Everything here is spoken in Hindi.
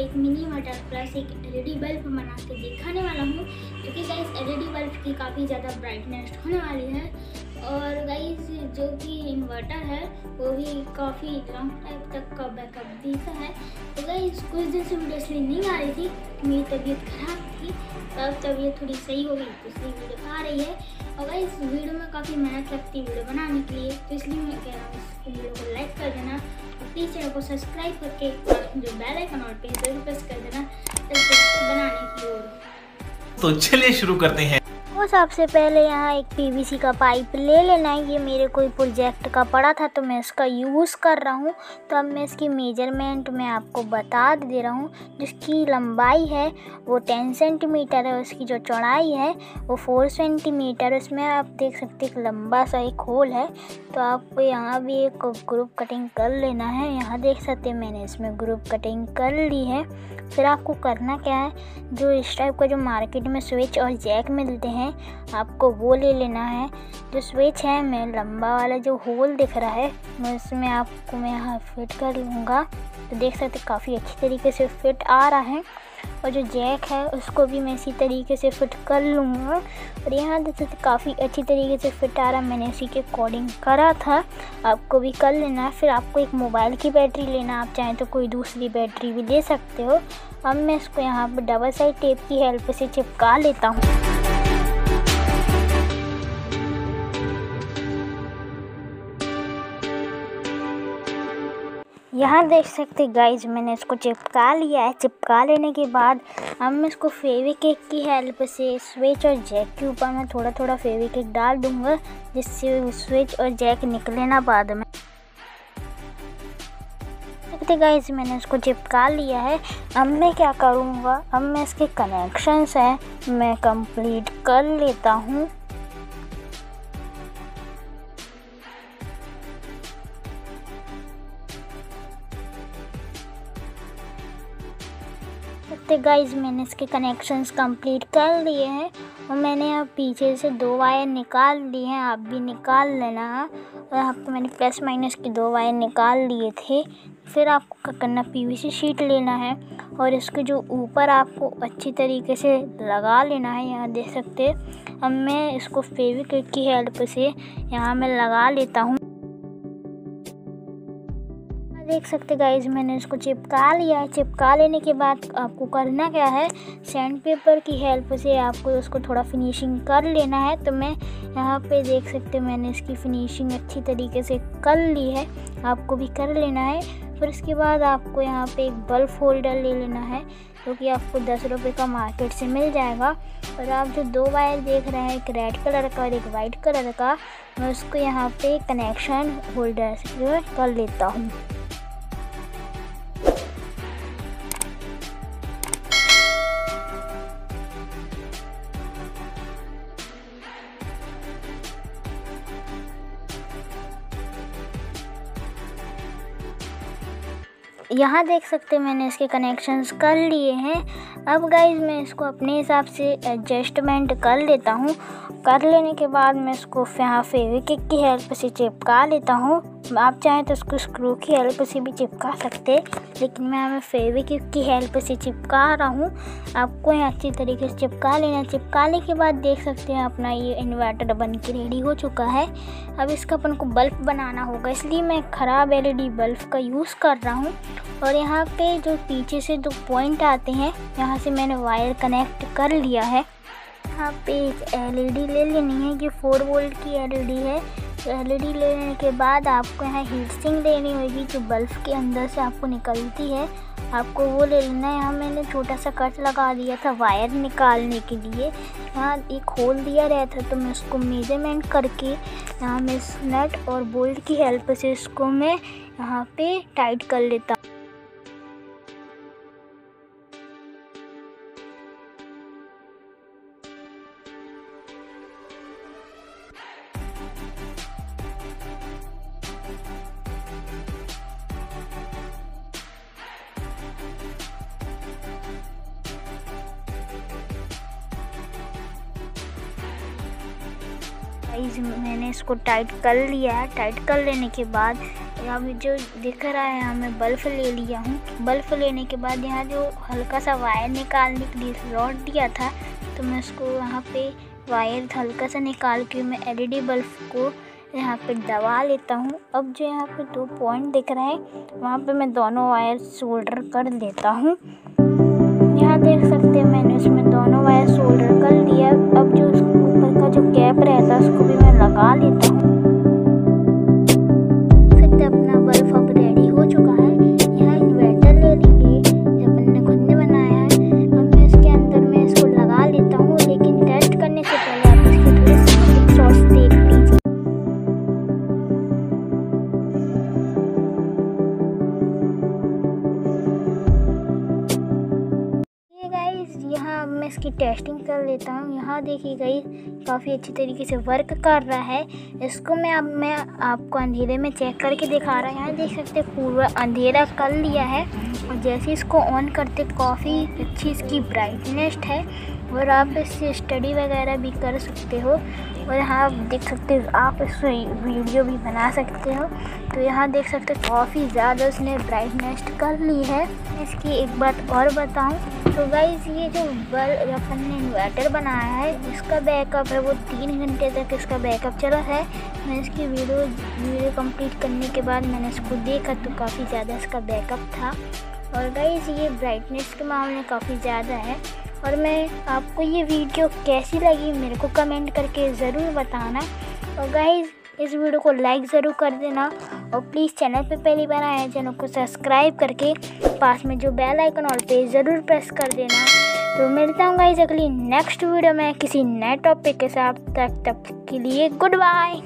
एक मिनी वाटर प्लस एक एलईडी बल्ब बना के दिखाने वाला हूँ। क्योंकि गाइस एलईडी बल्ब की काफ़ी ज़्यादा ब्राइटनेस होने वाली है। और गाइस जो कि इन्वर्टर है, वो भी काफ़ी लॉन्ग टाइम तक का बैकअप देता है। तो गाइस कुछ दिन से मुझे इसलिए नहीं आ रही थी, मेरी तबीयत खराब थी। अब तबीयत थोड़ी सही हो गई तो इसलिए वीडियो आ रही है। और गाइस वीडियो में काफ़ी मेहनत लगती है वीडियो बनाने के लिए। तो इसलिए मैं कह रहा हूँ इस वीडियो को लाइक कर देना और प्लीज़ चैनल को सब्सक्राइब करके जो बेल आइकन और पे ज़रूर प्रेस कर देना बनाने की ओर। तो चलिए शुरू करते हैं। वो सबसे पहले यहाँ एक पीवीसी का पाइप ले लेना है। ये मेरे कोई प्रोजेक्ट का पड़ा था तो मैं इसका यूज़ कर रहा हूँ। तो अब मैं इसकी मेज़रमेंट में आपको बता दे रहा हूँ। जिसकी लंबाई है, वो टेन सेंटीमीटर है उसकी जो चौड़ाई है, वो फोर सेंटीमीटर उसमें आप देख सकते एक लंबा सा एक होल है। तो आपको यहाँ भी एक ग्रुप कटिंग कर लेना है। यहाँ देख सकते मैंने इसमें ग्रुप कटिंग कर ली है। फिर आपको करना क्या है, जो इस टाइप का जो मार्केट में स्विच और जैक मिलते हैं आपको वो ले लेना है, जो स्विच है, मैं लंबा वाला जो होल दिख रहा है, मैं उसमें आपको मैं यहाँ फिट कर लूँगा। तो देख सकते काफ़ी अच्छी तरीके से फिट आ रहा है। और जो जैक है, उसको भी मैं इसी तरीके से फिट कर लूँगा। और यहाँ देख सकते काफ़ी अच्छी तरीके से फिट आ रहा मैंने इसी के अकॉर्डिंग करा था। आपको भी कर लेना है। फिर आपको एक मोबाइल की बैटरी लेना आप चाहें तो कोई दूसरी बैटरी भी ले सकते हो। अब मैं इसको यहाँ पर डबल साइड टेप की हेल्प से चिपका लेता हूँ। यहाँ देख सकते गाइज़ मैंने इसको चिपका लिया है। चिपका लेने के बाद अब मैं इसको फेविकेक की हेल्प से स्विच और जैक के ऊपर मैं थोड़ा थोड़ा फेविकेक डाल दूँगा, जिससे स्विच और जैक निकले ना बाद में। देखते गाइज़ मैंने इसको चिपका लिया है। अब मैं क्या करूँगा? अब मैं इसके कनेक्शंस हैं, मैं कंप्लीट कर लेता हूँ। सकते गाइज़ मैंने इसके कनेक्शंस कंप्लीट कर लिए हैं और मैंने यहाँ पीछे से दो वायर निकाल लिए हैं, आप भी निकाल लेना। और पे मैंने प्लस माइनस के दो वायर निकाल लिए थे। फिर आपको क्या करना पीवीसी शीट लेना है और इसके जो ऊपर आपको अच्छी तरीके से लगा लेना है, यहाँ देख सकते अब मैं इसको फेविक्विक की हेल्प से यहाँ मैं लगा लेता हूँ। देख सकते गाइज़ मैंने इसको चिपका लिया है। चिपका लेने के बाद आपको करना क्या है सैंड पेपर की हेल्प से आपको उसको थोड़ा फिनिशिंग कर लेना है। तो मैं यहाँ पे देख सकते मैंने इसकी फिनिशिंग अच्छी तरीके से कर ली है। आपको भी कर लेना है। फिर उसके बाद आपको यहाँ पे एक बल्ब होल्डर ले लेना है, जो कि आपको दस रुपये का मार्केट से मिल जाएगा। और आप जो दो वायर देख रहे हैं, एक रेड कलर का और एक वाइट कलर का, मैं उसको यहाँ पे कनेक्शन होल्डर से कर लेता हूँ। यहाँ देख सकते हैं मैंने इसके कनेक्शंस कर लिए हैं। अब गाइज़ मैं इसको अपने हिसाब से एडजस्टमेंट कर लेता हूँ। कर लेने के बाद मैं इसको यहाँ फेविकिक की हेल्प से चिपका लेता हूँ। आप चाहें तो उसको स्क्रू की हेल्प से भी चिपका सकते लेकिन मैं हमें फेविकिक की हेल्प से चिपका रहा हूँ। आपको यहाँ अच्छी तरीके से चिपका लेना, चिपकाने के बाद देख सकते हैं अपना ये इन्वर्टर बन के रेडी हो चुका है। अब इसका अपन को बल्ब बनाना होगा, इसलिए मैं ख़राब एलईडी बल्ब का यूज़ कर रहा हूँ। और यहाँ पे जो पीछे से दो पॉइंट आते हैं, यहाँ से मैंने वायर कनेक्ट कर लिया है। यहाँ पे एक एलईडी ले लेनी है, ये फोर वोल्ट की एलईडी है। एलईडी लेने के बाद आपको यहाँ हीटिंग देनी होगी, जो बल्ब के अंदर से आपको निकलती है। आपको वो ले लेना है। यहाँ मैंने छोटा सा कट लगा दिया था वायर निकालने के लिए। यहाँ एक होल दिया रहता तो मैं उसको मेज़रमेंट करके यहाँ मैं इस नट और बोल्ट की हेल्प से इसको मैं यहाँ पे टाइट कर लेता गाइस, मैंने इसको टाइट कर लिया है। टाइट कर लेने के बाद यहाँ अब जो दिख रहा है, यहाँ मैं बल्ब ले लिया हूँ। बल्ब लेने के बाद यहाँ जो हल्का सा वायर निकालने के लिए रॉड दिया था तो मैं उसको यहाँ पे वायर हल्का सा निकाल के मैं एलईडी बल्ब को यहाँ पे दबा लेता हूँ। अब जो यहाँ पे दो पॉइंट दिख रहे हैं, वहाँ पे मैं दोनों वायर सोल्डर कर देता हूँ। यहाँ देख सकते हैं मैंने उसमें दोनों वायर सोल्डर यहाँ मैं इसकी टेस्टिंग कर लेता हूँ। यहाँ देखिए गई काफ़ी अच्छी तरीके से वर्क कर रहा है। इसको मैं अब मैं आपको अंधेरे में चेक करके दिखा रहा हूँ। यहाँ देख सकते पूरा अंधेरा कर लिया है। और जैसे इसको ऑन करते काफ़ी अच्छी इसकी ब्राइटनेस है। और आप इससे स्टडी वगैरह भी कर सकते हो। और यहाँ आप देख सकते हो, आप इस वीडियो भी बना सकते हो। तो यहाँ देख सकते हो, काफ़ी ज़्यादा उसने ब्राइटनेस कर ली है। इसकी एक बात और बताऊँ तो गाइज़ ये जो बल्ब अपन ने इन्वर्टर बनाया है, इसका बैकअप है। वो तीन घंटे तक इसका बैकअप चला है। मैं इसकी वीडियो वीडियो कंप्लीट करने के बाद मैंने इसको देखा तो काफ़ी ज़्यादा इसका बैकअप था। और गाइज़ ये ब्राइटनेस के मामले काफ़ी ज़्यादा है। और मैं आपको ये वीडियो कैसी लगी मेरे को कमेंट करके ज़रूर बताना। और गाइज़ इस वीडियो को लाइक ज़रूर कर देना। और प्लीज़ चैनल पे पहली बार आए चैनल को सब्सक्राइब करके पास में जो बेल आइकन और पे ज़रूर प्रेस कर देना। तो मिलता हूँ गाइज़ अगली नेक्स्ट वीडियो में किसी नए टॉपिक के साथ। तक तब के लिए गुड बाय